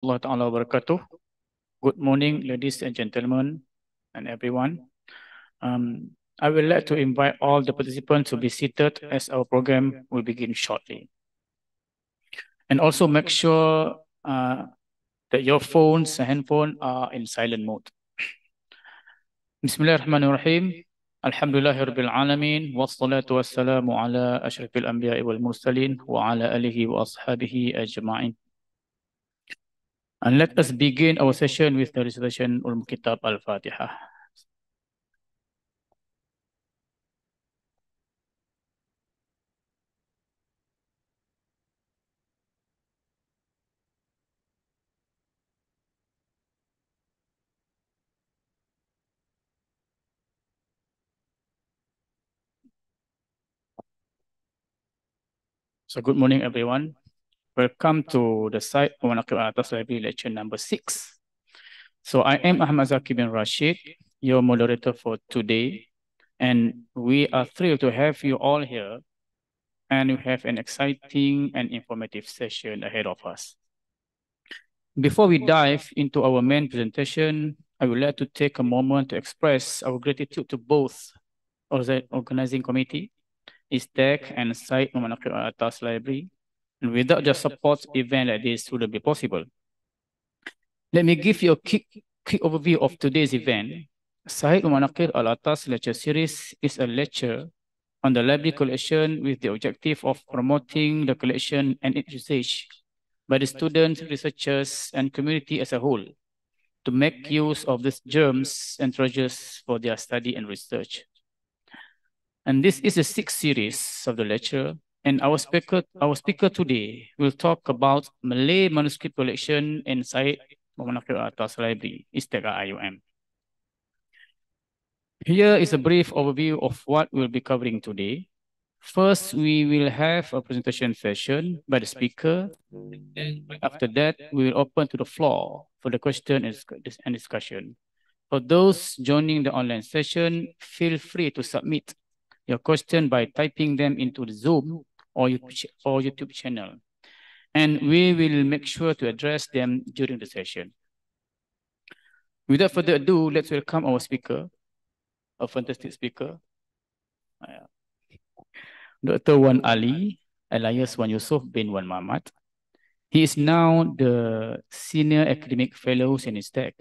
Allah Ta'ala wabarakatuh. Good morning, ladies and gentlemen, and everyone. Um, I would like to invite all the participants to be seated as our program will begin shortly. And also make sure uh, that your phones and handphone are in silent mode. Bismillahirrahmanirrahim. Alhamdulillahirabbil alamin wassalatu wassalamu ala asyrafil anbiya'i wal mursalin wa ala alihi wa ashabihi ajma'in. And let us begin our session with the recitation Ul Kitab Al-Fatiha. So good morning, everyone. Welcome to the site of Manaqib Attas Library lecture number six. So I am Ahmad Zaki bin Rashid, your moderator for today. And we are thrilled to have you all here. And we have an exciting and informative session ahead of us. Before we dive into our main presentation, I would like to take a moment to express our gratitude to both the organizing committee, ISTAC and Syed Manaqib Attas uh, Library and without the support, event like this wouldn't be possible. Let me give you a quick, quick overview of today's event. Syed Manakir Al-Attas lecture series is a lecture on the library collection with the objective of promoting the collection and its usage by the students, researchers, and community as a whole to make use of these germs and treasures for their study and research. And this is a sixth series of the lecture and our speaker, our speaker today will talk about Malay manuscript collection inside Muhammad Atas Library, ISTAC IIUM. Here is a brief overview of what we'll be covering today. First, we will have a presentation session by the speaker. After that, we will open to the floor for the question and discussion. For those joining the online session, feel free to submit your question by typing them into the Zoom or YouTube, or YouTube channel. And we will make sure to address them during the session. Without further ado, let's welcome our speaker, a fantastic speaker, Dr. Wan Ali, alias Wan Yusuf bin Wan Mamat. He is now the Senior Academic Fellow in ISTAC.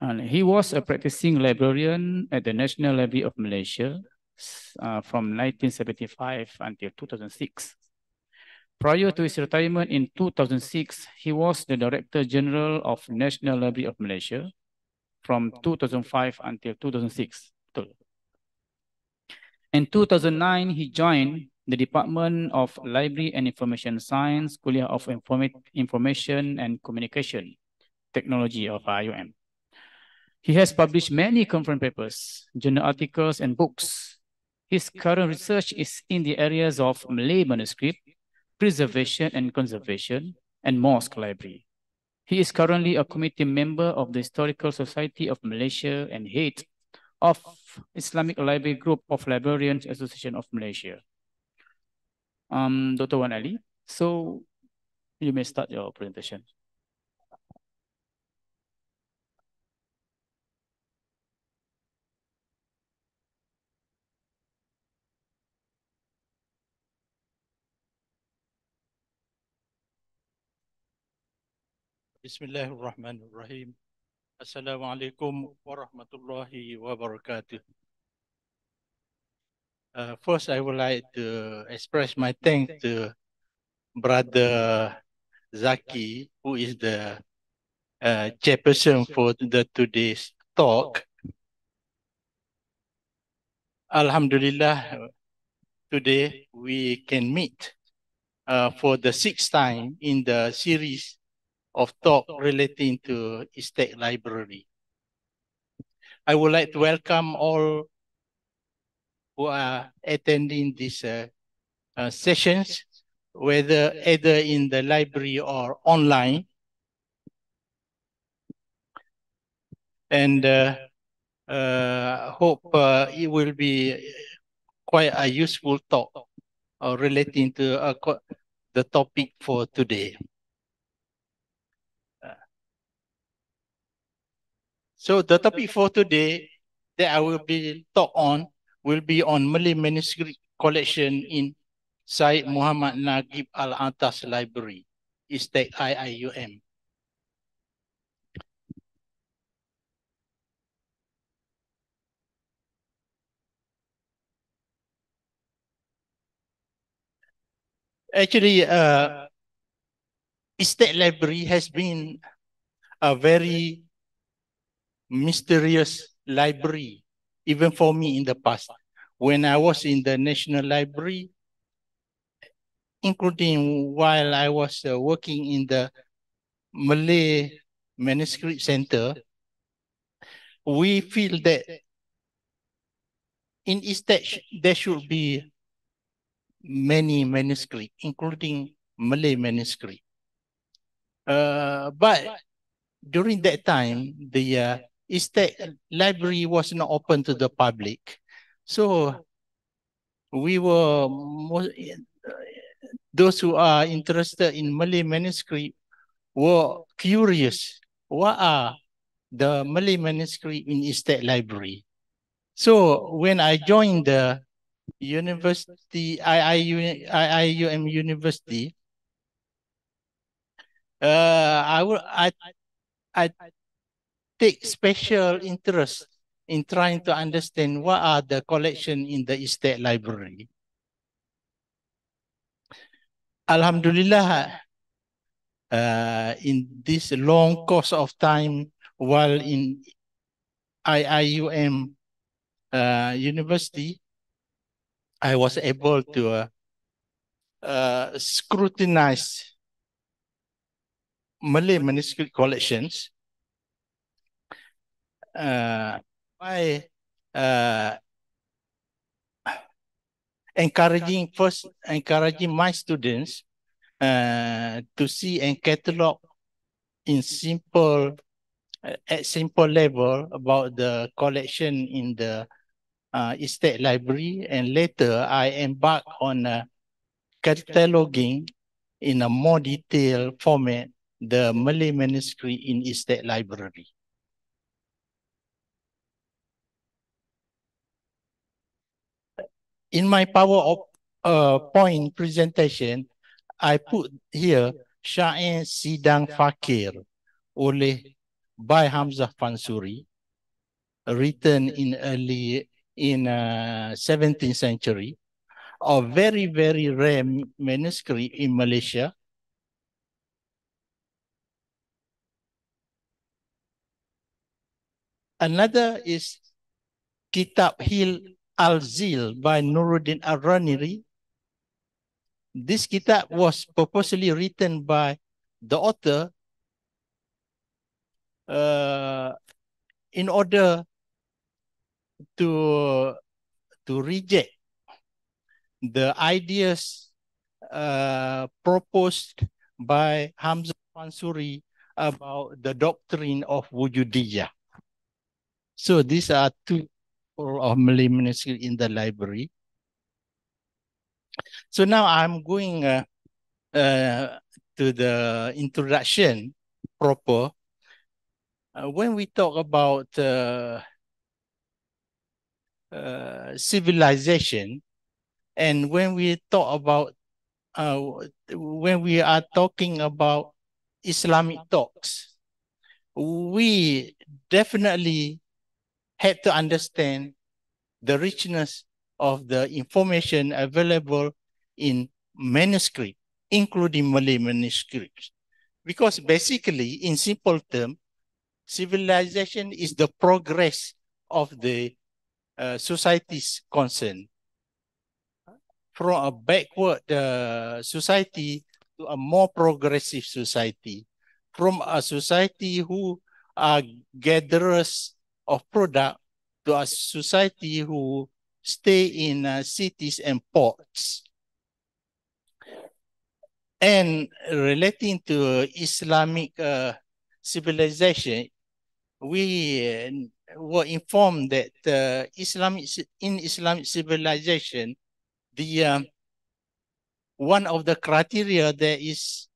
And he was a practicing librarian at the National Library of Malaysia uh, from 1975 until 2006. Prior to his retirement in 2006, he was the Director General of National Library of Malaysia from 2005 until 2006. In 2009, he joined the Department of Library and Information Science, Kuliah of Inform Information and Communication Technology of IIUM. He has published many conference papers, journal articles, and books his current research is in the areas of Malay manuscript, preservation and conservation, and mosque library. He is currently a committee member of the Historical Society of Malaysia and head of Islamic Library Group of Librarians Association of Malaysia. Um, Dr. Wan Ali, so you may start your presentation. بسم الله الرحمن الرحيم السلام عليكم ورحمة الله وبركاته uh, First, I would like to express my thanks to Brother Zaki, who is the uh, chairperson for the today's talk. Alhamdulillah, today we can meet uh, for the sixth time in the series of talk relating to ISTAC Library. I would like to welcome all who are attending these uh, uh, sessions, whether either in the library or online. And uh, uh, hope uh, it will be quite a useful talk uh, relating to uh, the topic for today. So the topic for today that I will be talk on will be on Malay manuscript collection in Syed Muhammad Naquib Al-Attas Library, ISTAC IIUM. Actually, uh, ISTAC Library has been a very mysterious library, even for me in the past. When I was in the National Library, including while I was uh, working in the Malay Manuscript Center, we feel that in ISTAC there should be many manuscripts, including Malay manuscript. Uh, but during that time, the uh, ISTAC library was not open to the public. So we were most, those who are interested in Malay manuscript were curious. What are the Malay manuscript in ISTAC Library? So when I joined the university, IIU, IIUM University, uh, I, I, I take special interest in trying to understand what are the collection in the ISTAC library. Alhamdulillah, uh, in this long course of time while in IIUM uh, University, I was able to uh, uh, scrutinize Malay manuscript collections uh, by uh, encouraging first encouraging my students uh, to see and catalog in simple at simple level about the collection in the uh, ISTAC library and later I embark on uh, cataloging in a more detailed format the Malay manuscript in ISTAC library. In my power uh, point presentation, I put here Syair Sidang Fakir oleh by Hamzah Fansuri, written in early in uh, 17th century, a very, very rare manuscript in Malaysia. Another is Kitab Hil Al-Zil by Nuruddin Al-Raniri. This kitab was purposely written by the author uh, in order to, to reject the ideas uh, proposed by Hamzah Fansuri about the doctrine of Wujudiyah. So these are two of Malay manuscript in the library. So now I'm going uh, uh, to the introduction proper. Uh, when we talk about uh, uh, civilization, and when we talk about uh, when we are talking about Islamic talks, we definitely had to understand the richness of the information available in manuscript, including Malay manuscripts. Because basically, in simple terms, civilization is the progress of the uh, society's concern. From a backward uh, society to a more progressive society. From a society who are gatherers of product to a society who stay in uh, cities and ports. And relating to Islamic uh, civilization, we uh, were informed that uh, Islamic in Islamic civilization, the um, one of the criteria that is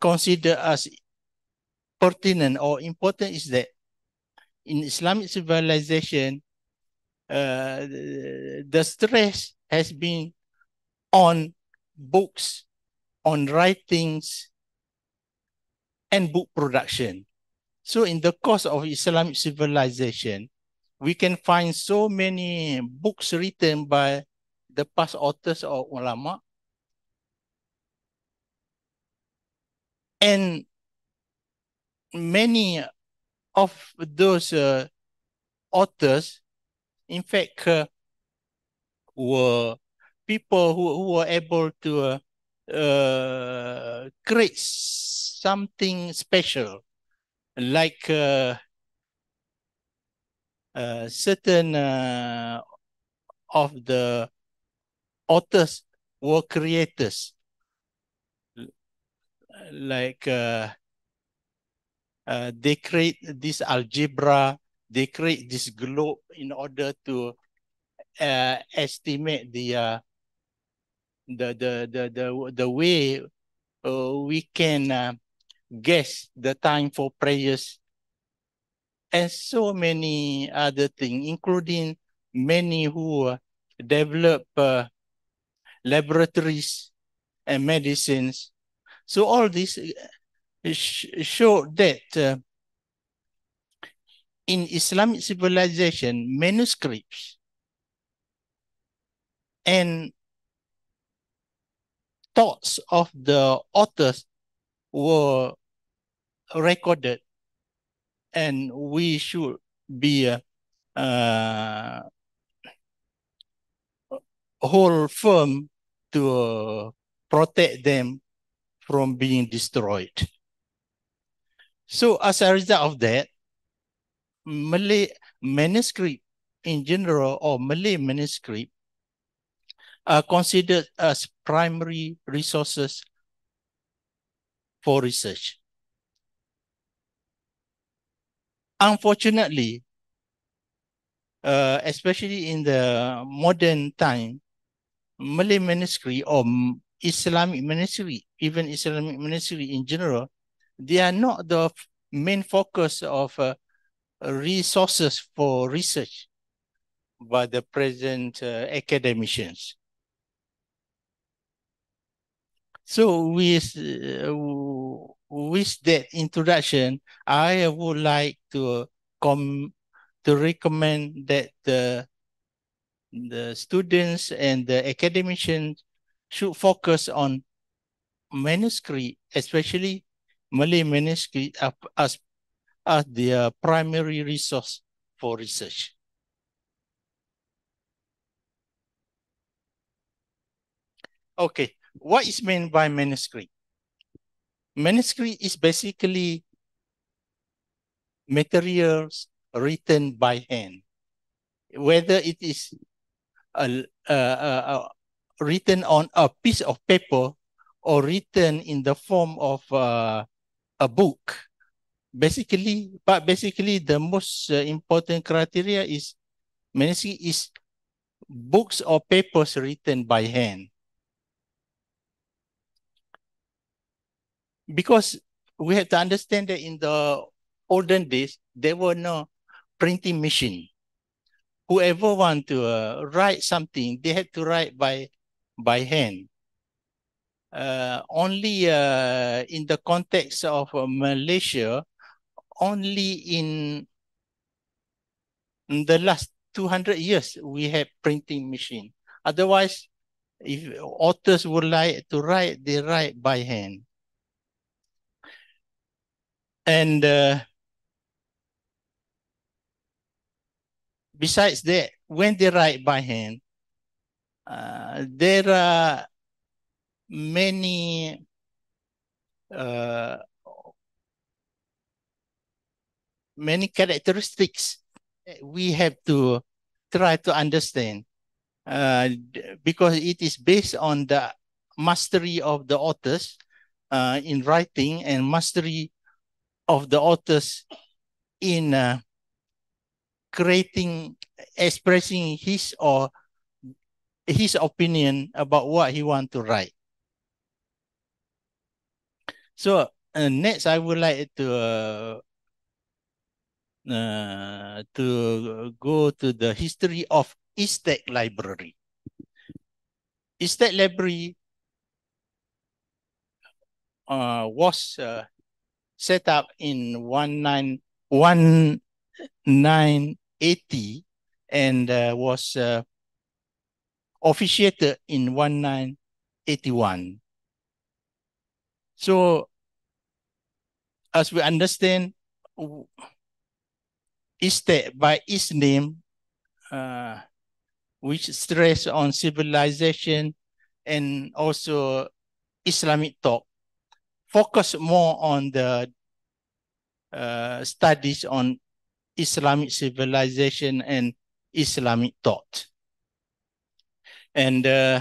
considered as pertinent or important is that in Islamic civilization, uh, the stress has been on books, on writings, and book production. So in the course of Islamic civilization, we can find so many books written by the past authors or ulama. And many of those uh, authors, in fact, uh, were people who, who were able to uh, uh, create something special, like uh, uh, certain of the authors were creators, like uh, they create this algebra, they create this globe in order to uh, estimate the uh, the the the the the way uh, we can uh, guess the time for prayers and so many other things including many who develop laboratories and medicines. So all this show that uh, in Islamic civilization manuscripts and thoughts of the authors were recorded and we should be uh, uh, hold firm to protect them from being destroyed. So as a result of that, Malay manuscript in general or Malay manuscript are considered as primary resources for research. Unfortunately, uh, especially in the modern time, Malay manuscript or Islamic manuscript, even Islamic manuscript in general, they are not the main focus of uh, resources for research by the present uh, academicians. So with uh, with that introduction, I would like to come to recommend that the the students and the academicians should focus on manuscript, especially Malay manuscript as, as their primary resource for research. Okay, what is meant by manuscript? Manuscript is basically materials written by hand, whether it is a, a, a, written on a piece of paper or written in the form of uh, a book. Basically, but basically the most uh, important criteria is manuscript is books or papers written by hand. because we have to understand that in the olden days, there were no printing machine. Whoever want to uh, write something, they had to write by by hand. Uh, only uh, in the context of uh, Malaysia, only in, the last 200 years, we have printing machine. Otherwise, if authors would like to write, they write by hand. And uh, besides that, when they write by hand, uh, there are many uh, many characteristics we have to try to understand uh, because it is based on the mastery of the authors uh, in writing and mastery of the authors in uh, creating, expressing his or his opinion about what he want to write. So uh, next, I would like to uh, uh, to go to the history of ISTAC Library. ISTAC Library uh, was uh, set up in 1980 and uh, was uh, officiated in 1981. So, as we understand, ISTAC by its name, uh, which stress on civilization and also Islamic thought, focus more on the uh, studies on Islamic civilization and Islamic thought. And uh,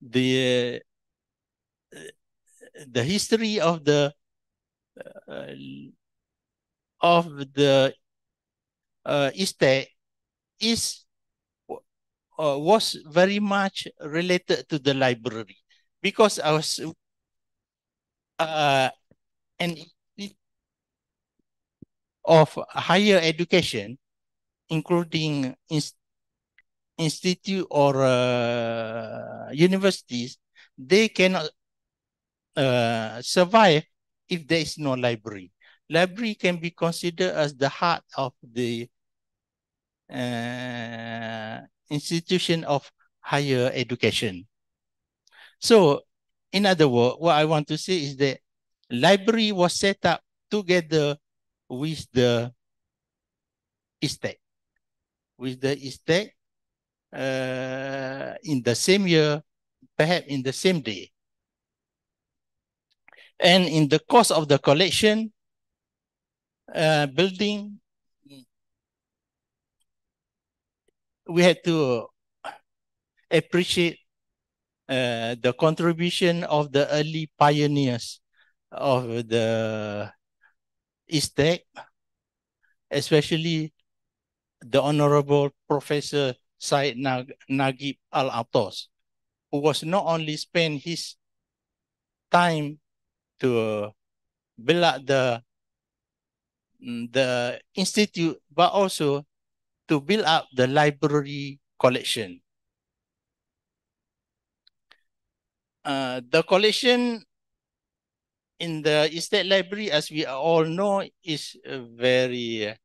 the the history of the uh, of the uh, ISTAC is uh, was very much related to the library because I was uh, an of higher education, including inst institute or uh, universities, they cannot uh, survive if there is no library. Library can be considered as the heart of the uh, institution of higher education. So, in other words, what I want to say is that library was set up together with the ISTAC. With the ISTAC uh, in the same year, perhaps in the same day. And in the course of the collection, uh, building, we had to appreciate uh, the contribution of the early pioneers of the ISTAC, especially the Honorable Professor Syed Nag Naquib Al-Attas, who was not only spent his time to build up the, mm, the institute, but also to build up the library collection. Uh, the collection in the ISTEC library, as we all know, is very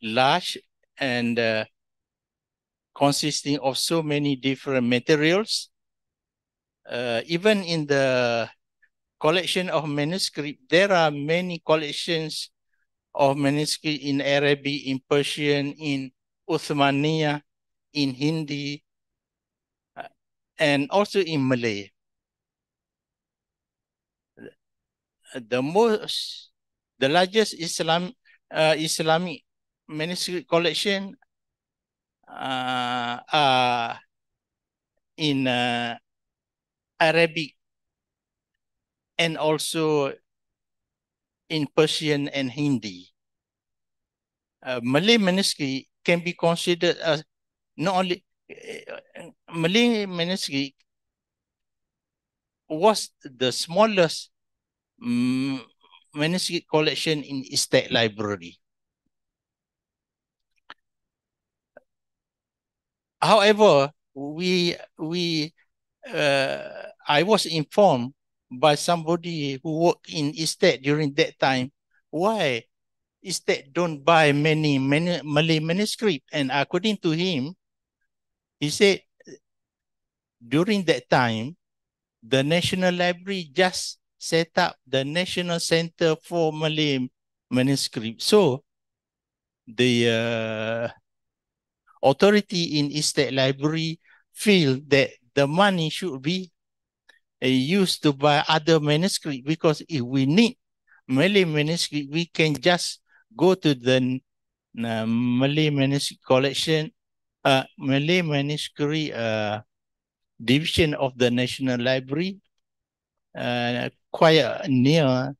large and uh, consisting of so many different materials. Uh, even in the collection of manuscript, there are many collections of manuscript in Arabic, in Persian, in Uthmania, in Hindi, uh, and also in Malay. The most, the largest Islam, uh, Islamic manuscript collection uh, uh, in uh, Arabic and also in Persian and Hindi. Uh, Malay manuscript can be considered as not only uh, Malay manuscript was the smallest um, manuscript collection in ISTAC library. However, we we uh, I was informed by somebody who worked in ISTAC during that time why ISTAC don't buy many, many Malay manuscript. And according to him, he said during that time, the National Library just set up the National Center for Malay Manuscript. So the uh, authority in ISTEC Library feel that the money should be used to buy other manuscript because if we need Malay manuscript, we can just go to the uh, Malay manuscript collection, uh, Malay manuscript uh, division of the National Library, uh, quite near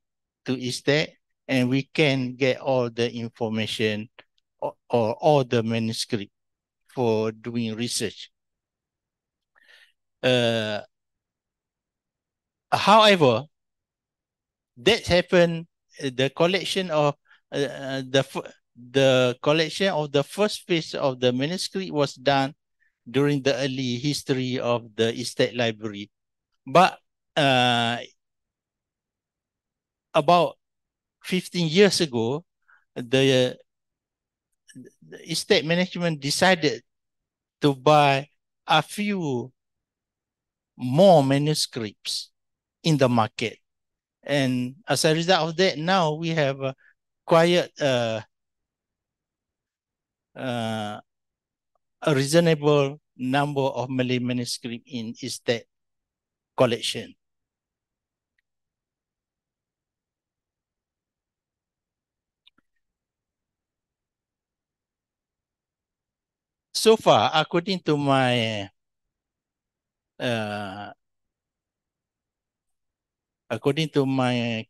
to ISTAC, and we can get all the information or, or all the manuscript for doing research. Uh, however, that happened, the collection of uh, the the collection of the first phase of the manuscript was done during the early history of the ISTAC library. But uh, about 15 years ago, the, the ISTAC management decided to buy a few more manuscripts in the market. And as a result of that, now we have a quite uh, uh, a reasonable number of Malay manuscripts in ISTAC collection. So far, according to my uh, according to my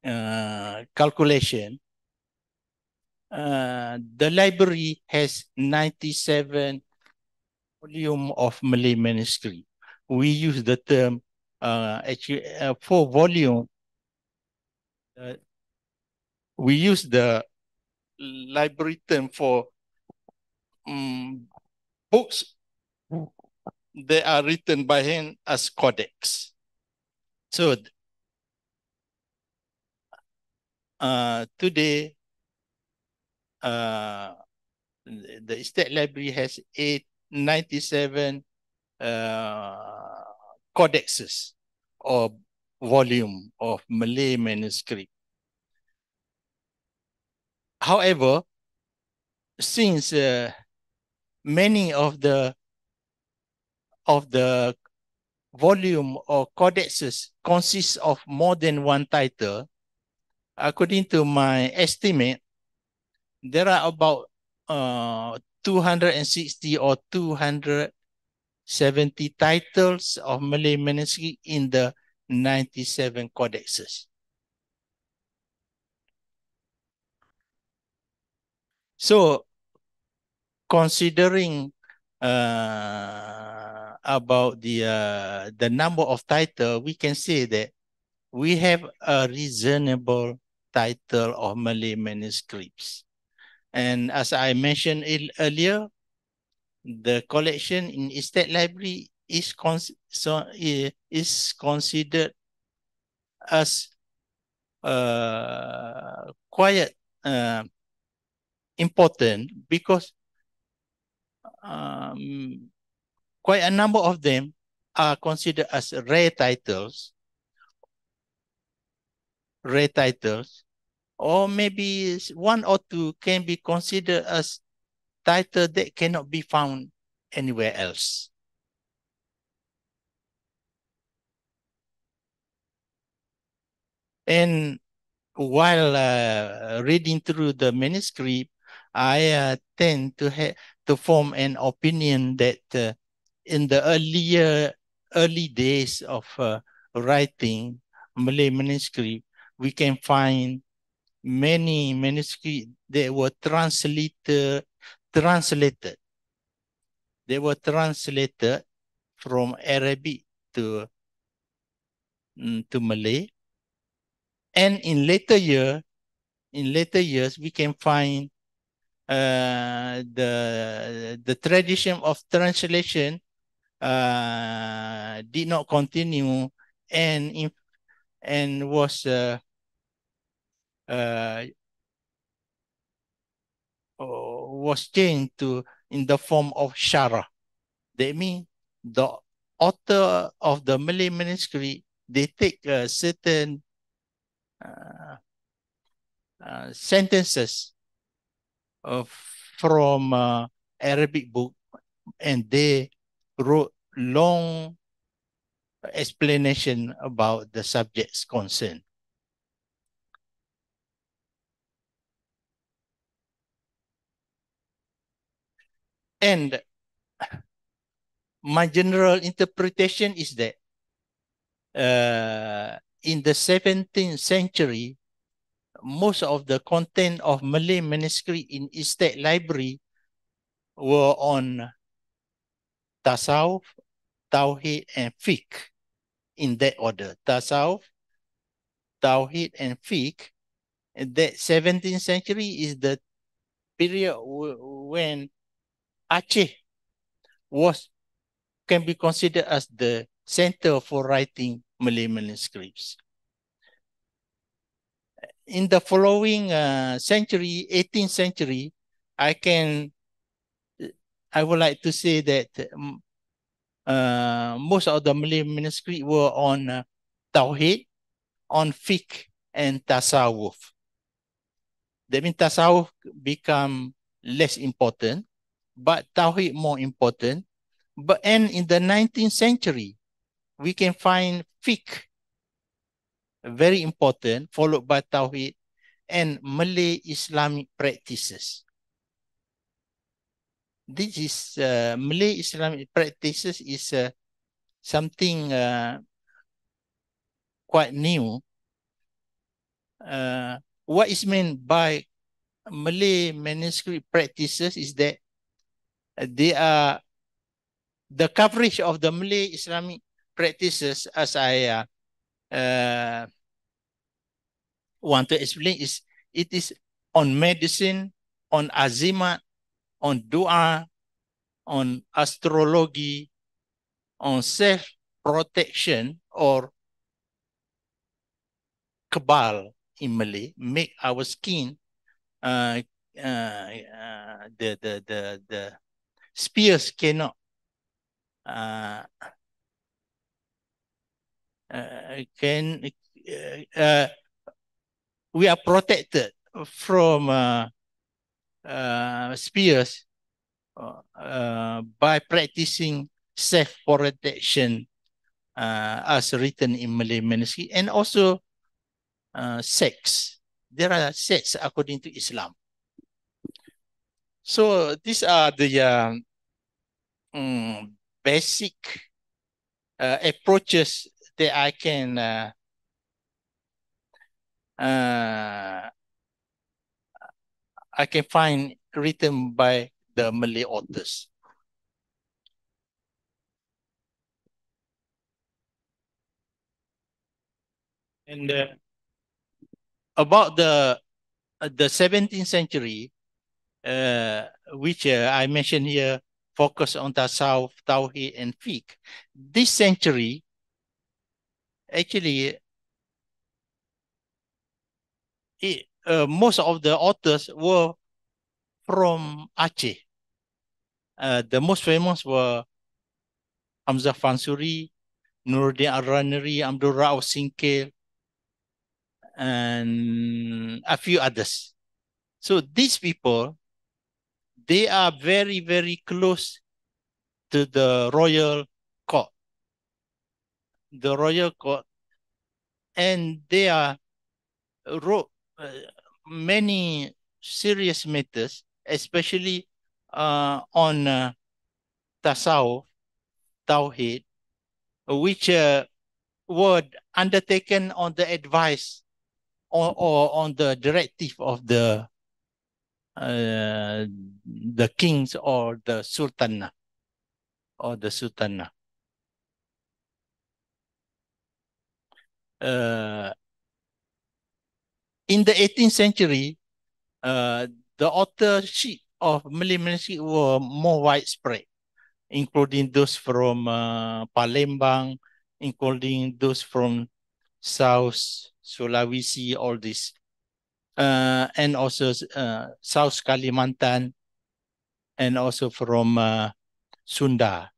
uh, calculation, uh, the library has 97 volume of Malay manuscript. We use the term uh, actually uh, for volume. Uh, we use the library term for um, books they are written by hand as codex. So uh, today, uh, the ISTAC Library has 897 uh, codexes or volume of Malay manuscript. However, since uh, many of the of the volume or codexes consists of more than one title, according to my estimate, there are about uh, 260 or 270 titles of Malay manuscript in the 97 codexes. So, considering uh, about the uh, the number of title, we can say that we have a reasonable title of Malay manuscripts. And as I mentioned earlier, the collection in ISTAC Library is, con so, is considered as uh, quite uh, important because um, quite a number of them are considered as rare titles, rare titles, or maybe one or two can be considered as title that cannot be found anywhere else. And while uh, reading through the manuscript, I uh, tend to have to form an opinion that uh, in the earlier early days of uh, writing Malay manuscript, we can find many manuscripts that were translated translated. They were translated from Arabic to mm, to Malay. And in later year, in later years, we can find uh, the the tradition of translation uh, did not continue and in, and was uh, uh, was changed to in the form of shara. That means the author of the Malay manuscript they take uh, certain uh, uh, sentences uh, from uh, Arabic book and they wrote long explanation about the subjects concerned. And my general interpretation is that uh, in the 17th century, most of the content of Malay manuscript in ISTAC Library were on Tasawuf, Tawhid, and Fiqh in that order. Tasawuf, Tawhid, and Fiqh. the 17th century is the period when Aceh was can be considered as the center for writing Malay manuscripts. In the following uh, century, 18th century, I can, I would like to say that um, uh, most of the Malay manuscripts were on uh, Tawhid, on fiqh and tasawwuf. That means tasawwuf become less important, but Tawhid more important. But and in the 19th century, we can find fiqh very important, followed by Tawhid and Malay Islamic practices. This is uh, Malay Islamic practices is uh, something uh, quite new. Uh, what is meant by Malay manuscript practices is that they are the coverage of the Malay Islamic practices as I uh, uh, want to explain is it is on medicine, on azimat, on dua, on astrology, on self-protection or kebal in Malay, make our skin uh, uh, uh, the, the, the, the spears cannot uh, uh, can uh, uh, we are protected from uh, uh, spears by practicing self-protection uh, as written in Malay manuscript and also sex. There are sex according to Islam. So these are the uh, um, basic uh, approaches that I can uh, uh, I can find written by the Malay authors. And uh, about the uh, the 17th century, uh, which uh, I mentioned here, focus on the South, Tawhid, and Fiqh. This century, actually, it, uh, most of the authors were from Aceh. Uh, the most famous were Hamzah Fansuri, Nuruddin Al-Raniri, Abdul Singkil, and a few others. So these people, they are very, very close to the royal court. The royal court. And they are wrote uh, many serious matters, especially uh, on uh, Tasawwuf, Tawhid, which uh, were undertaken on the advice or, or on the directive of the uh, the kings or the sultana or the sultana. Uh, in the 18th century, uh, the authorship of Malay manuscript were more widespread, including those from uh, Palembang, including those from South Sulawesi, all this, uh, and also uh, South Kalimantan, and also from uh, Sunda.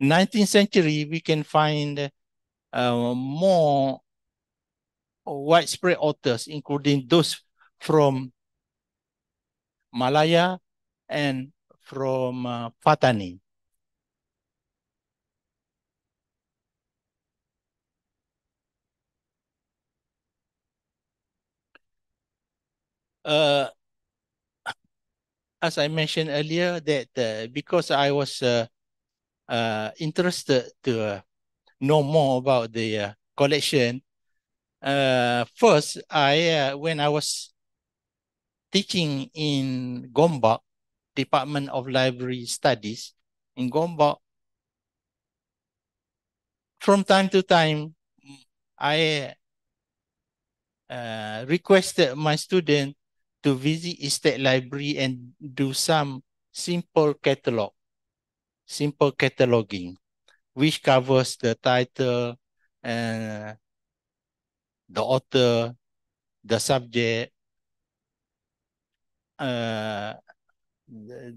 19th century, we can find uh, more widespread authors, including those from Malaya and from uh, Fatani. Uh, as I mentioned earlier, that uh, because I was uh, uh, interested to uh, know more about the uh, collection, uh, first, I when I was teaching in Gombak, Department of Library Studies in Gombak, from time to time, I requested my student to visit ISTAC Library and do some simple catalog, simple cataloging, which covers the title, and the author, the subject, uh,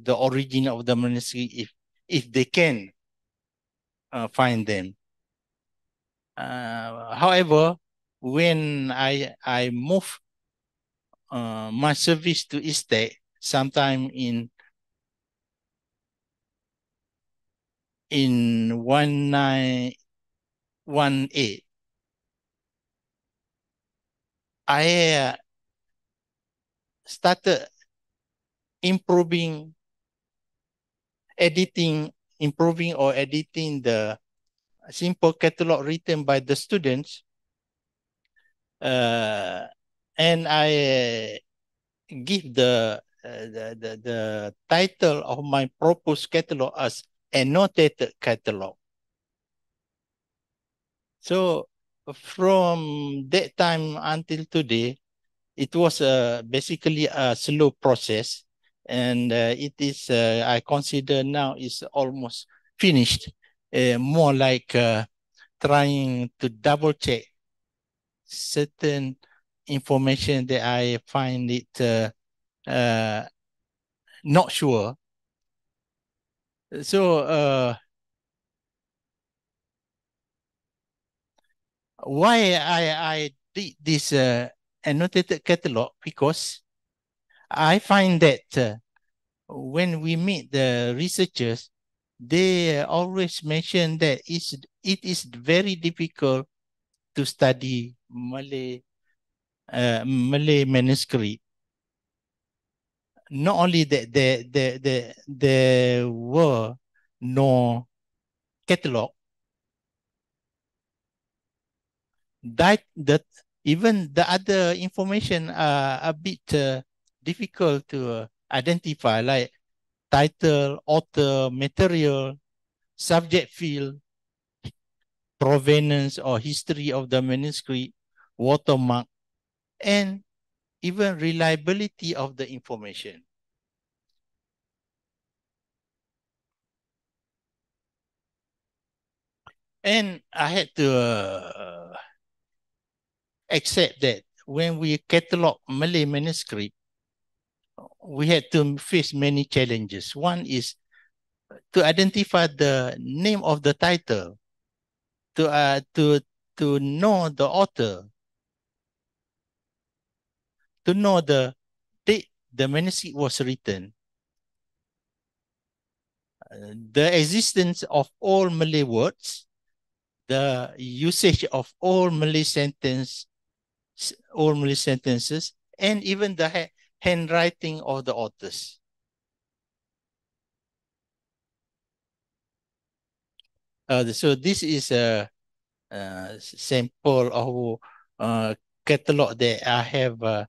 the, origin of the manuscript, if, if they can uh, find them. Uh, however, when I I move uh, my service to ISTAC sometime in in one nine one eight, I uh, started improving, editing, improving or editing the simple catalog written by the students. Uh, and I give the, uh, the, the, the title of my proposed catalog as annotated catalog. So from that time until today, it was uh, basically a slow process and uh, it is, uh, I consider now is almost finished, uh, more like uh, trying to double check certain information that I find it uh, uh, not sure. So, uh, why I, I did this uh, annotated catalog? Because I find that when we meet the researchers, they always mention that it's, it is very difficult to study Malay uh, Malay manuscript. Not only that there, there, there, there were no catalog, that, that even the other information are a bit uh, difficult to uh, identify, like title, author, material, subject field, provenance or history of the manuscript, watermark, and even reliability of the information. And I had to uh, accept that when we catalog Malay manuscript, we had to face many challenges. One is to identify the name of the title, to uh, to to know the author, to know the date the manuscript was written, uh, the existence of all Malay words, the usage of all Malay sentence, all Malay sentences, and even the ha handwriting of the authors. Uh, so this is a, a sample of uh, catalog that I have uh,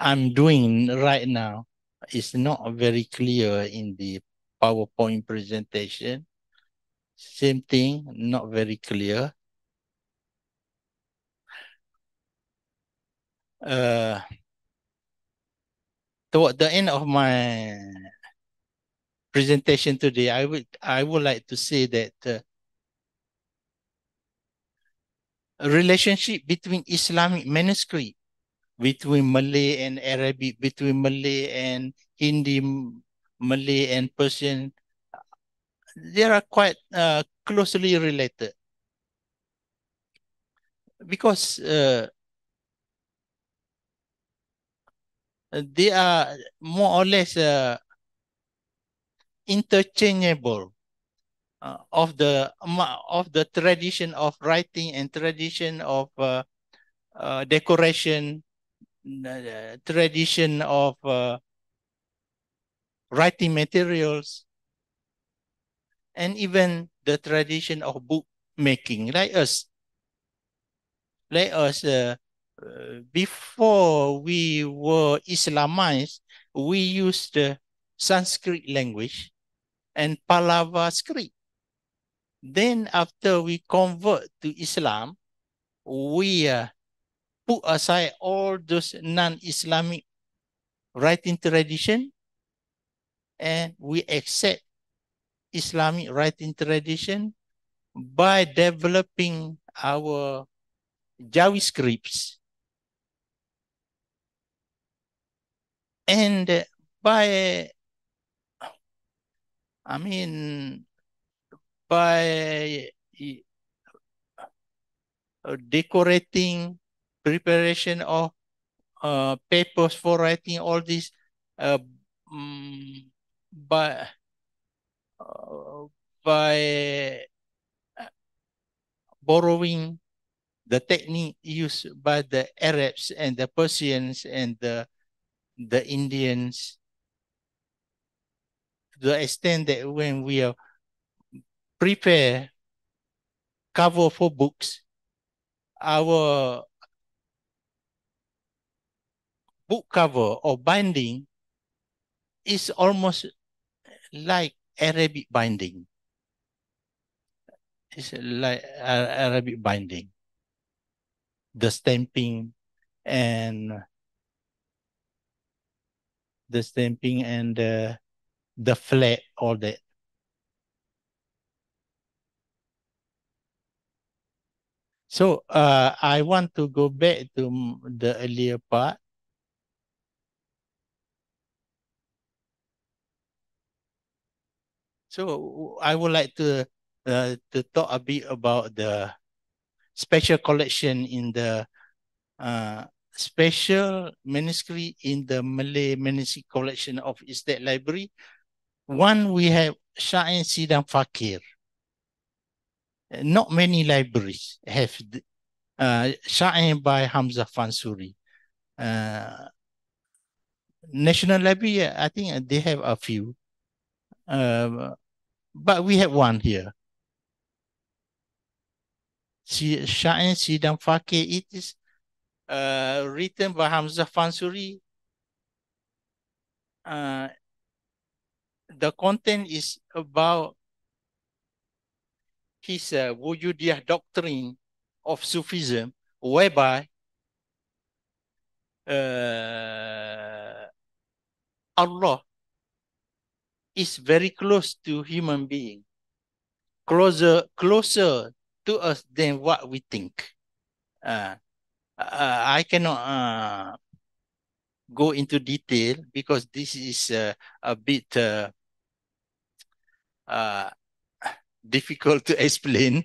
I'm doing right now is not very clear in the PowerPoint presentation. Same thing, not very clear. Uh, toward the end of my presentation today, I would I would like to say that uh, a relationship between Islamic manuscript between Malay and Arabic, between Malay and Hindi, Malay and Persian, they are quite uh, closely related. Because uh, they are more or less uh, interchangeable uh, of the of the tradition of writing and tradition of uh, uh, decoration tradition of uh, writing materials, and even the tradition of book making, like us. Like us, uh, uh, before we were Islamized, we used the Sanskrit language and Pallava script. Then after we convert to Islam, we uh, put aside all those non-Islamic writing tradition and we accept Islamic writing tradition by developing our Jawi scripts. And by I mean by decorating preparation of uh, papers for writing all this uh, um, by uh, by borrowing the technique used by the Arabs and the Persians and the the Indians to the extent that when we are prepare cover for books, our book cover or binding is almost like Arabic binding. It's like Arabic binding. The stamping and the stamping and uh, the flat, all that. So uh, I want to go back to the earlier part. So I would like to uh, to talk a bit about the special collection in the uh, special manuscript in the Malay manuscript collection of ISTAC Library. One, we have Syair Sidang Fakir. Not many libraries have uh, Syair by Hamzah Fansuri. Uh, National Library, I think they have a few. Uh, but we have one here. Syair Sidang Fakir, it is uh, written by Hamzah Fansuri. Uh, the content is about his uh, Wujudiyah doctrine of Sufism, whereby uh, Allah is very close to human being, closer closer to us than what we think. Uh, uh, I cannot uh, go into detail because this is uh, a bit difficult to explain.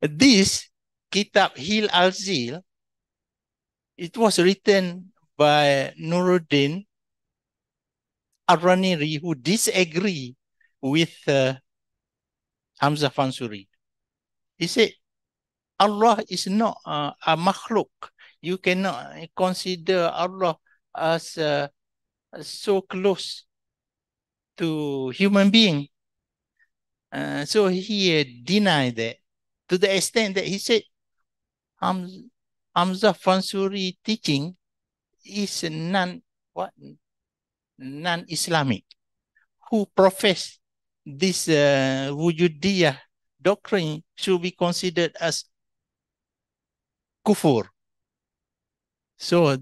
this Kitab Hil Al-Zil, it was written by Nuruddin Ar-Raniri who disagree with uh, Hamzah Fansuri. He said, Allah is not uh, a makhluk. You cannot consider Allah as uh, so close to human being. Uh, so he uh, denied that to the extent that he said Ham Hamzah Fansuri teaching is non what non-Islamic who profess this uh, wujudiyah doctrine should be considered as kufur. So uh,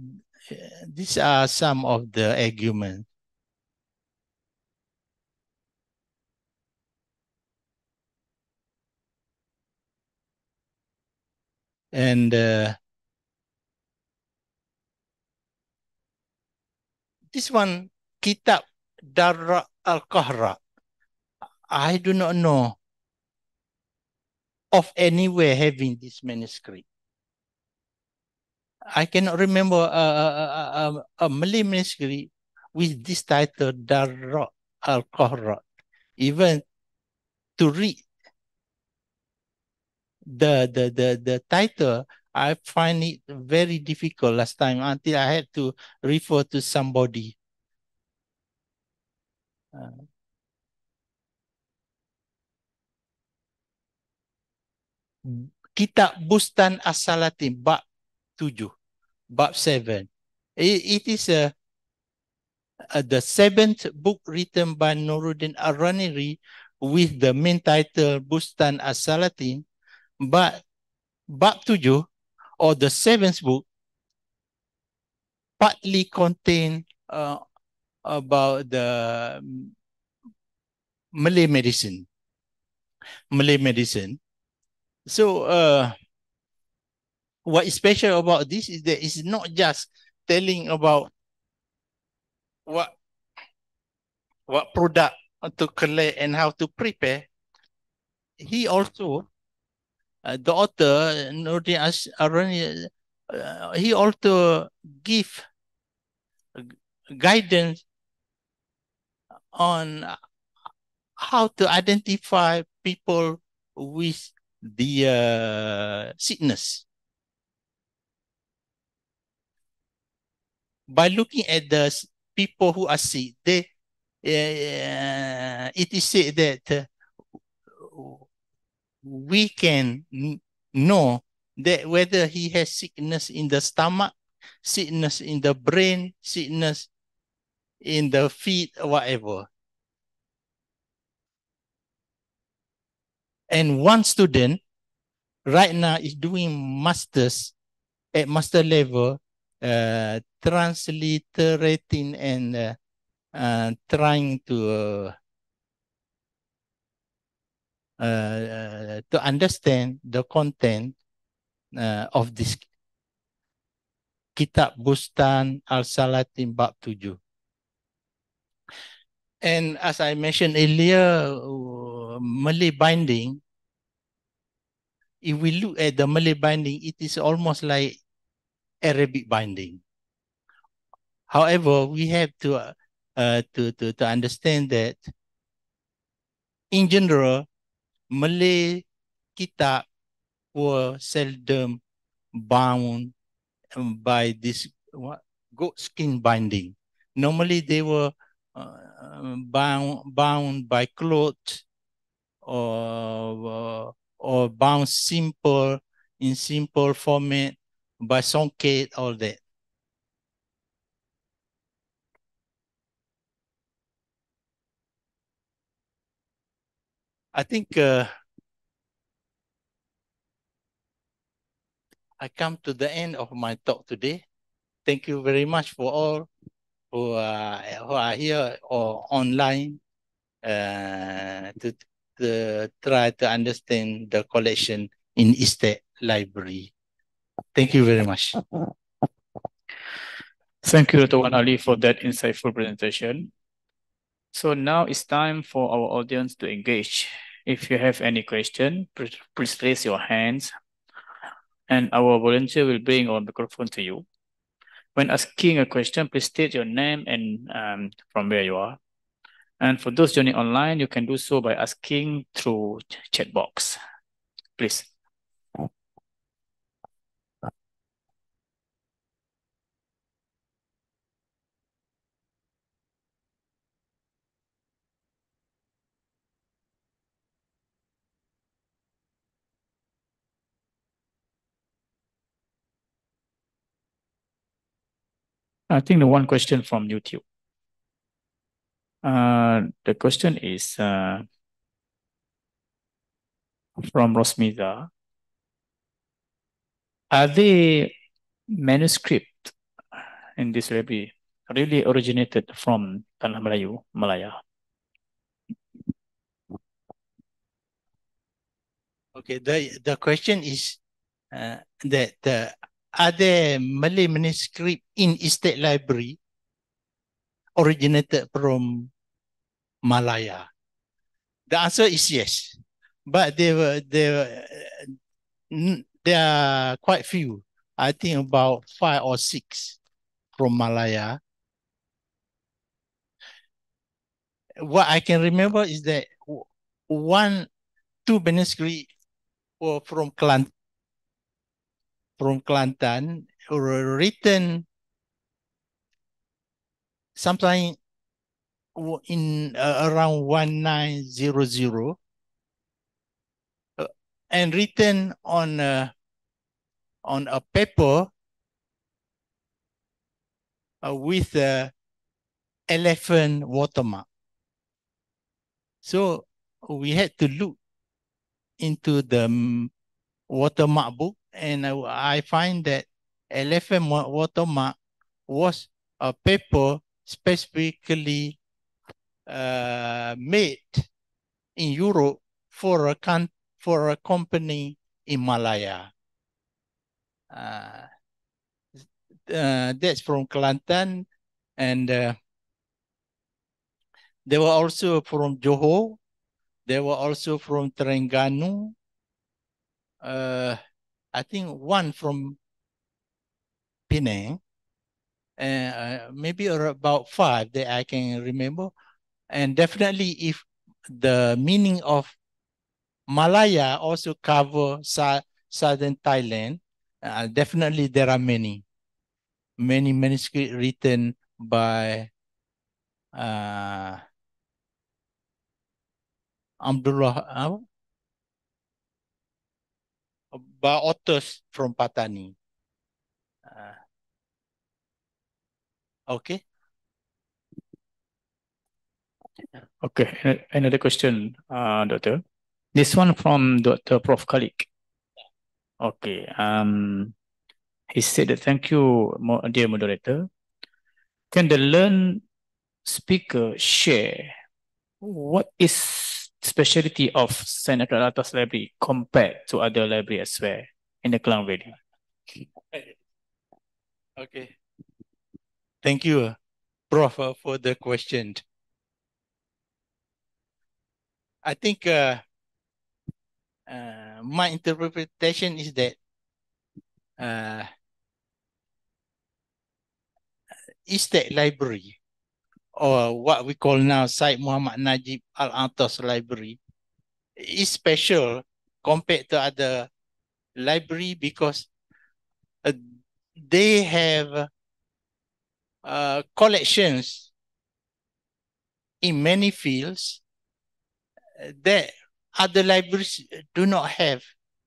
these are some of the arguments. And uh, this one, Kitab Darra Al-Qahra. I do not know of anywhere having this manuscript. I cannot remember a, a, a, a Malay manuscript with this title, Darra Al-Qahra. Even to read the, the, the, the title, I find it very difficult last time until I had to refer to somebody. Uh, Kitab Bustan As-Salatin, bab tujuh, bab seven. It, it is a, a, the seventh book written by Nuruddin Ar-Raniri with the main title Bustan As-Salatin, but bab tujuh or the seventh book partly contain uh, about the Malay medicine. Malay medicine. So uh, what is special about this is that it's not just telling about what what product to collect and how to prepare. He also, uh, the author, Nuruddin Ar-Raniri, uh, he also give guidance on how to identify people with the uh, sickness. By looking at the people who are sick, they uh, it is said that uh, we can know that whether he has sickness in the stomach, sickness in the brain, sickness in the feet, whatever. And one student right now is doing masters at master level, uh, transliterating and uh, uh, trying to uh, uh, to understand the content uh, of this Kitab Bustan Al-Salatin Bab 7. And as I mentioned earlier, Malay binding, if we look at the Malay binding, it is almost like Arabic binding. However, we have to uh, uh, to, to to understand that in general, Malay kitab were seldom bound by this what, goat skin binding. Normally, they were uh, bound bound by cloth or uh, or bound simple in simple format by songket all that. I think uh, I come to the end of my talk today. Thank you very much for all who are, who are here or online uh, to, to try to understand the collection in ISTAC Library. Thank you very much. Thank you. Wan Ali, for that insightful presentation. So now it's time for our audience to engage. If you have any question, please raise your hands and our volunteer will bring our microphone to you. When asking a question, please state your name and um, from where you are. And for those joining online, you can do so by asking through chat box. Please. I think the one question from YouTube. Uh, the question is uh, from Rosmiza. Are the manuscript in this library really originated from Tanah Melayu, Malaya? Okay, the, the question is uh, that uh, are there Malay manuscript in ISTAC Library originated from Malaya? The answer is yes, but there were there there are quite few. I think about five or six from Malaya. What I can remember is that one, two manuscripts were from Kelantan from Kelantan written sometime in uh, around 1900 uh, and written on uh, on a paper uh, with a elephant watermark. So we had to look into the watermark book, and I, find that elephant watermark was a paper specifically uh, made in Europe for a for a company in Malaya. Uh, uh, that's from Kelantan, and uh, they were also from Johor. They were also from Terengganu. Uh, I think one from Penang. Uh, maybe about five that I can remember. And definitely if the meaning of Malaya also cover southern Thailand, uh, definitely there are many, many manuscripts written by uh, Abdullah uh, by authors from Patani. Uh, okay. Okay, another question, uh, Doctor. This one from Dr. Prof. Khalik. Okay. Um, he said thank you, dear moderator. Can the learn speaker share what is specialty of Senator Atas Library compared to other library as well in the Klang Valley? Okay. Thank you, Prof, uh, for the question. I think uh, uh, my interpretation is that uh, ISTAC Library, or what we call now Syed Muhammad Najib Al Atas Library, is special compared to other library because uh, they have uh, collections in many fields that other libraries do not have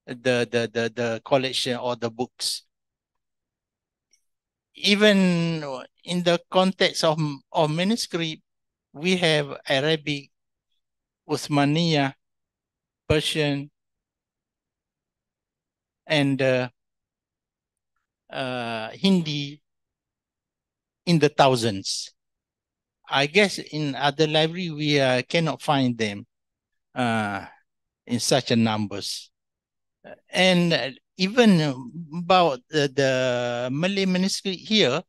the, the, the, the collection or the books. Even in the context of, of manuscript, we have Arabic, Uthmania, Persian, and uh, uh, Hindi in the thousands. I guess in other library we uh, cannot find them uh, in such a numbers. And even about the, the Malay manuscript here,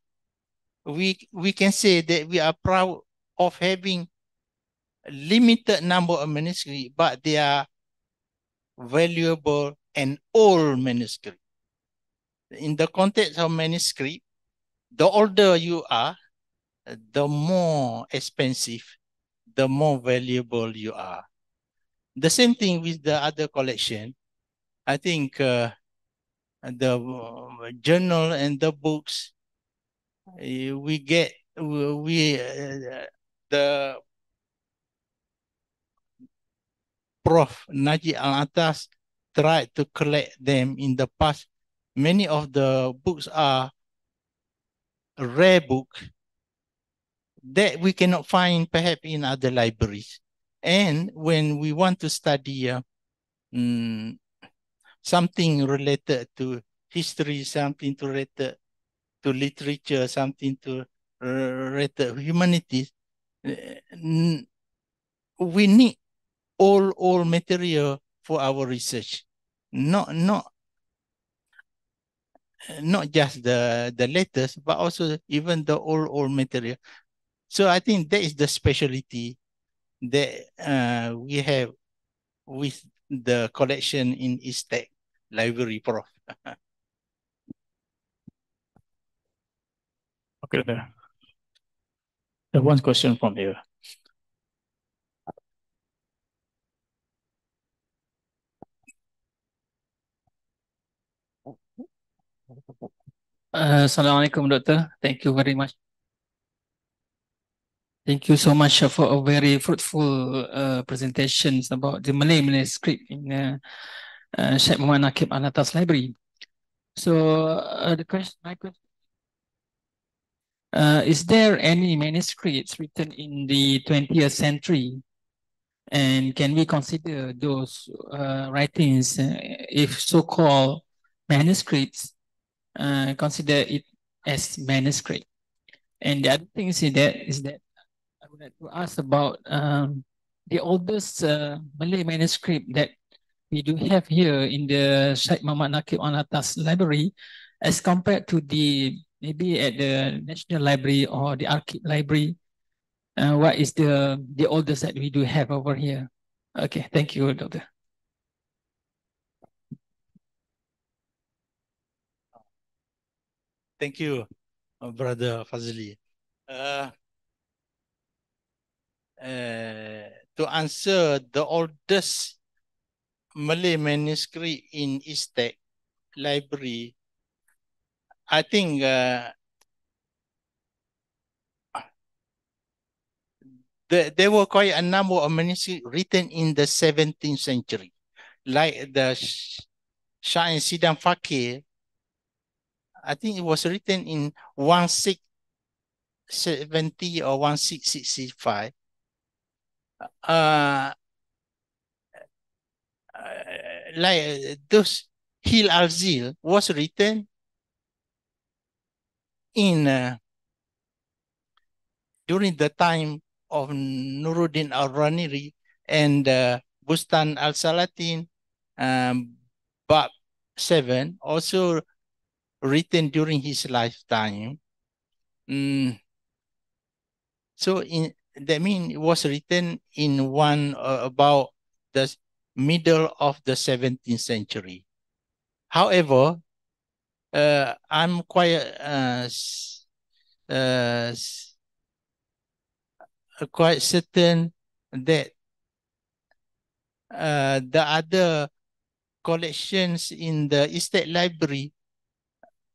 we we can say that we are proud of having a limited number of manuscripts, but they are valuable and old manuscript. In the context of manuscript, the older you are, the more expensive, the more valuable you are. The same thing with the other collection. I think uh, the uh, journal and the books uh, we get we uh, the Prof Naquib Al-Attas tried to collect them in the past. Many of the books are rare book that we cannot find perhaps in other libraries. And when we want to study uh, um, something related to history, something related to literature, something to related humanities, uh, we need all all material for our research. Not not not just the the letters, but also even the old old material. So I think that is the specialty that uh, we have with the collection in ISTAC Library Prof. okay, there. There's one question from here. Uh, Assalamualaikum, Doctor. Thank you very much Thank you so much for a very fruitful uh, presentations about the Malay manuscript in uh, uh, Naquib Al-Attas Library. So uh, the question, my question, uh, is there any manuscripts written in the 20th century And can we consider those uh, writings, uh, if so-called manuscripts, uh, consider it as manuscript? And the other thing is that is that I would like to ask about um, the oldest uh, Malay manuscript that we do have here in the Syed Muhammad Naquib Al-Attas library as compared to the maybe at the National Library or the Archive Library uh, what is the the oldest that we do have over here? Okay, thank you, Doctor. Thank you, uh, Brother Fazli. Uh, uh, to answer the oldest Malay manuscript in ISTAC library, I think uh, the, there were quite a number of manuscripts written in the 17th century, like the Shah and Sidam Fakir. I think it was written in 1670 or 1665. Uh, uh, like those Hil al-Zil was written in uh, during the time of Nuruddin al-Raniri and uh, Bustan al-Salatin, um, Bab 7, also written during his lifetime. Mm. So in that means it was written in one uh, about the middle of the 17th century. However, uh, I'm quite uh, uh, quite certain that uh, the other collections in the ISTAC library,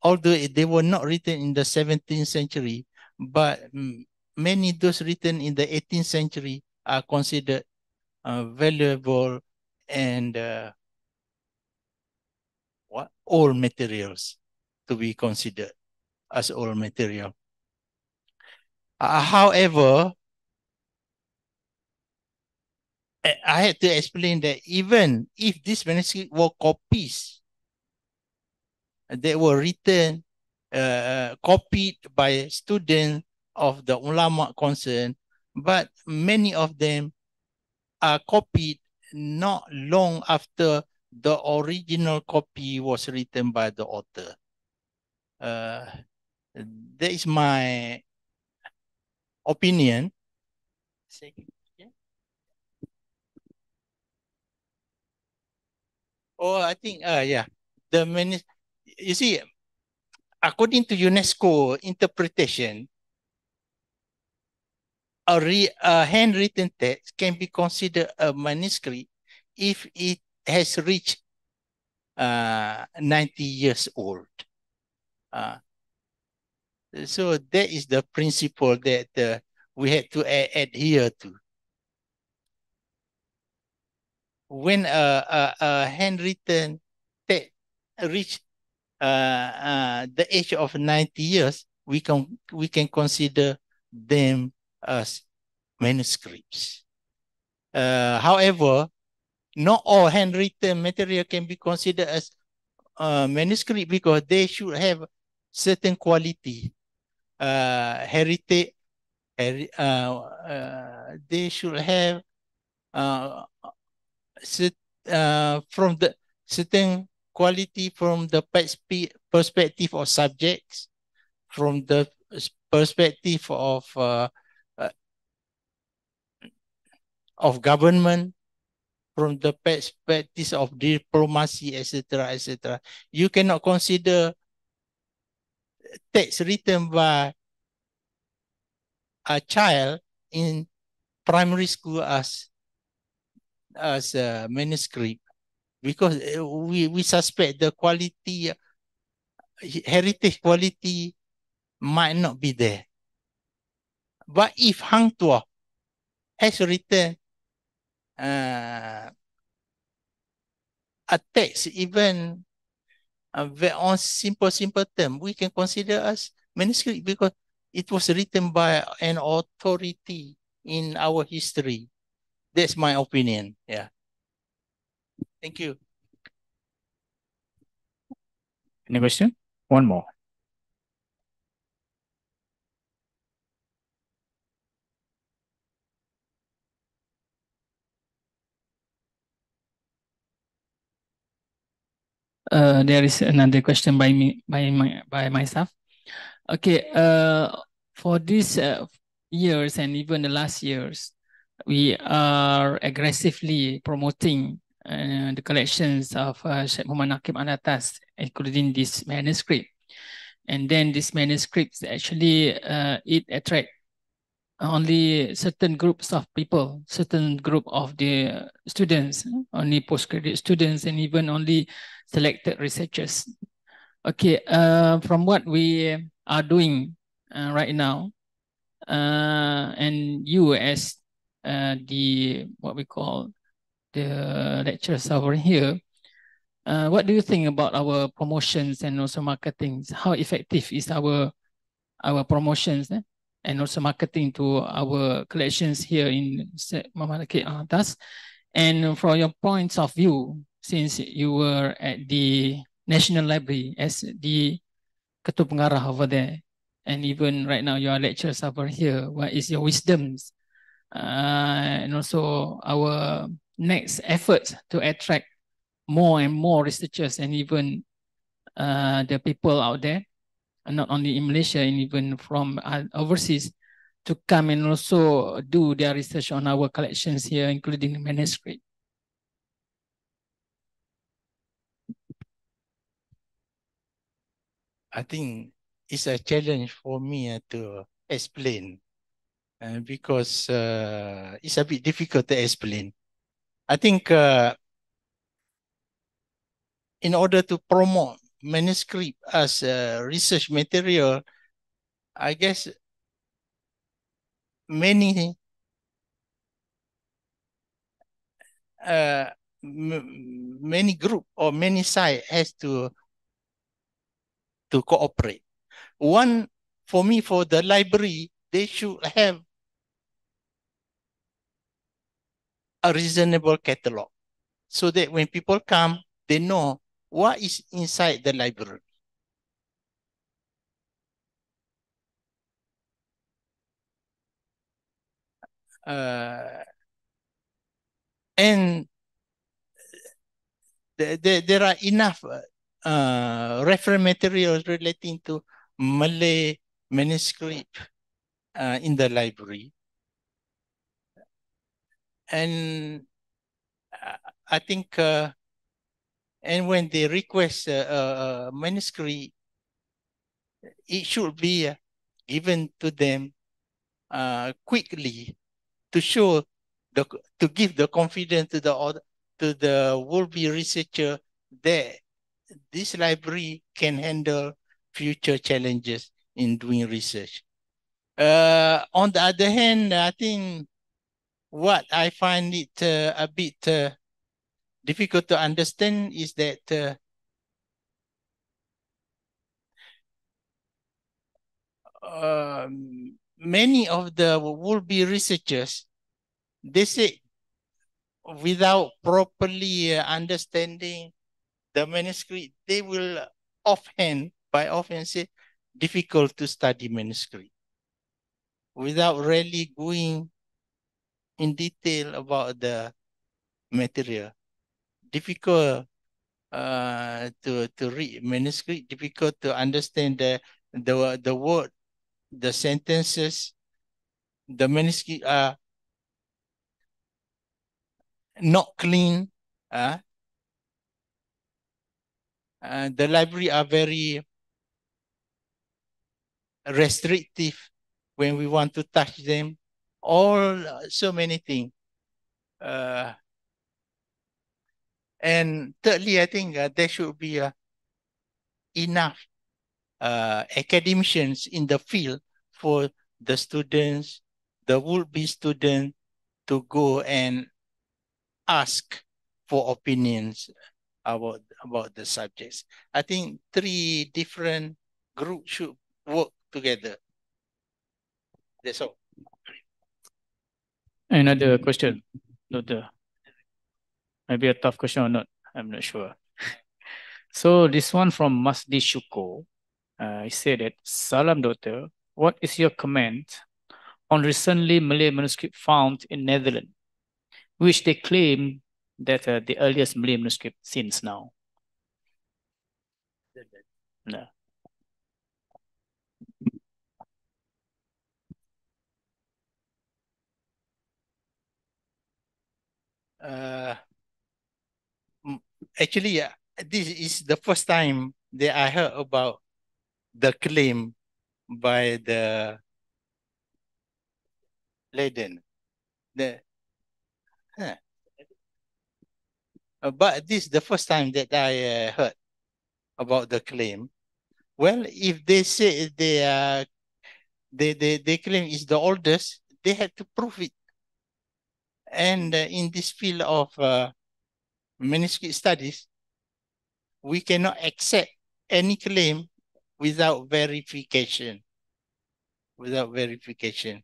although they were not written in the 17th century, but many those written in the 18th century are considered uh, valuable and uh, what old materials to be considered as old material. Uh, however, I had to explain that even if these manuscripts were copies, they were written, uh, copied by students of the ulama concerned, but many of them are copied not long after the original copy was written by the author. Uh, that is my opinion. Oh, I think, uh, yeah. The many, you see, according to UNESCO interpretation, a, re, a handwritten text can be considered a manuscript if it has reached uh, 90 years old. Uh, so that is the principle that uh, we had to adhere to. when a, a, handwritten text reach uh, uh, the age of 90 years, we can we can consider them as manuscripts. Uh, however, not all handwritten material can be considered as uh, manuscript because they should have certain quality, uh, heritage. Heri uh, uh, they should have uh, uh, from the certain quality from the perspective of subjects, from the perspective of uh, uh, of government, from the perspective of diplomacy, etc., etc. You cannot consider text written by a child in primary school as as a manuscript because uh, we, we suspect the quality, heritage quality might not be there. But if Hang Tuah has written uh, a text, even uh, on simple, simple term, we can consider as manuscript because it was written by an authority in our history That's my opinion. Yeah. Thank you. Any question? One more. Uh, there is another question by me by my by myself. Okay. Uh, for these uh, years and even the last years, we are aggressively promoting uh, the collections of uh, Sheikh Muhammad Anatas, including this manuscript. And then this manuscript actually uh, it attract only certain groups of people, certain group of the students, only postgraduate students, and even only selected researchers. Okay, uh, from what we are doing uh, right now, uh, and you as uh, the what we call the lecturers over here, uh, what do you think about our promotions and also marketing? How effective is our our promotions eh? And also marketing to our collections here in Mamalaki Atas? And from your points of view, since you were at the National Library as the Ketua Pengarah over there, and even right now you are over here, what is your wisdoms? Uh, and also our next efforts to attract more and more researchers and even uh, the people out there, not only in Malaysia and even from uh, overseas, to come and also do their research on our collections here, including the manuscript. I think it's a challenge for me uh, to explain uh, because uh, it's a bit difficult to explain. I think uh, in order to promote manuscript as a research material, I guess many uh, many group or many side has to to cooperate. One for me for the library, they should have a reasonable catalog so that when people come, they know what is inside the library. Uh, and there, there are enough uh, reference materials relating to Malay manuscript uh, in the library. And uh, I think uh, and when they request a, a manuscript, it should be given to them uh, quickly to show the to give the confidence to the to the would-be researcher that this library can handle future challenges in doing research. Uh, on the other hand, I think what I find it uh, a bit uh, difficult to understand is that uh, uh, many of the would-be researchers, they say without properly uh, understanding the manuscript, they will offhand, by offhand say, difficult to study manuscript. Without really going in detail about the material difficult uh, to to read manuscript, difficult to understand the the the word, the sentences. The manuscript are not clean. Uh, uh, the library are very restrictive when we want to touch them. All so many things. Uh, and thirdly, I think uh, there should be uh, enough uh, academicians in the field for the students, the would-be student to go and ask for opinions about, about the subjects. I think three different groups should work together. That's all. Another question. Doctor. Maybe a tough question or not. I'm not sure. so this one from Masdi Shuko. Uh, he said that, Salam Doctor, what is your comment on recently Malay manuscript found in Netherlands, which they claim that uh, the earliest Malay manuscript since now? No. Uh, actually, uh, this is the first time that I heard about the claim by the Leiden. The, huh. Uh, but this is the first time that I uh, heard about the claim. Well, if they say they are, they, they, they claim is the oldest, they have to prove it. And uh, in this field of uh, manuscript studies, we cannot accept any claim without verification. Without verification.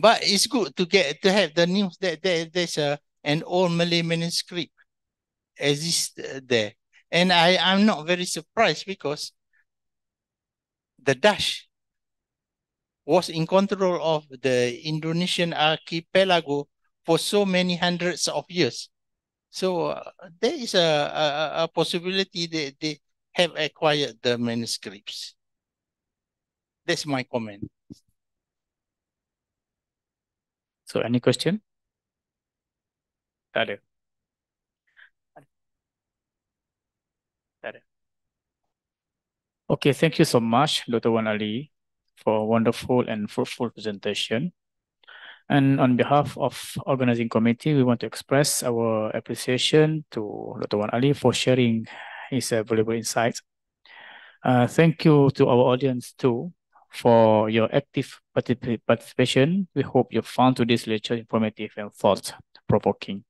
But it's good to get to have the news that there, there's a an old Malay manuscript exists there. And I, I'm not very surprised because the Dutch was in control of the Indonesian archipelago for so many hundreds of years. So uh, there is a, a, a possibility that they have acquired the manuscripts. That's my comment. So any question? Ada. Okay, thank you so much, Dr. Wan Ali, for a wonderful and fruitful presentation. And on behalf of organizing committee, we want to express our appreciation to Dr. Wan Ali for sharing his uh, valuable insights. Uh, thank you to our audience too for your active particip participation. We hope you found today's lecture informative and thought-provoking.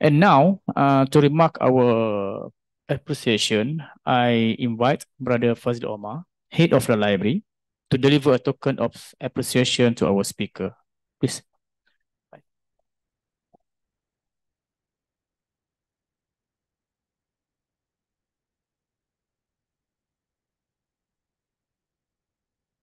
And now, uh, to remark our appreciation, I invite Brother Fazil Omar, head of the library, to deliver a token of appreciation to our speaker. Please.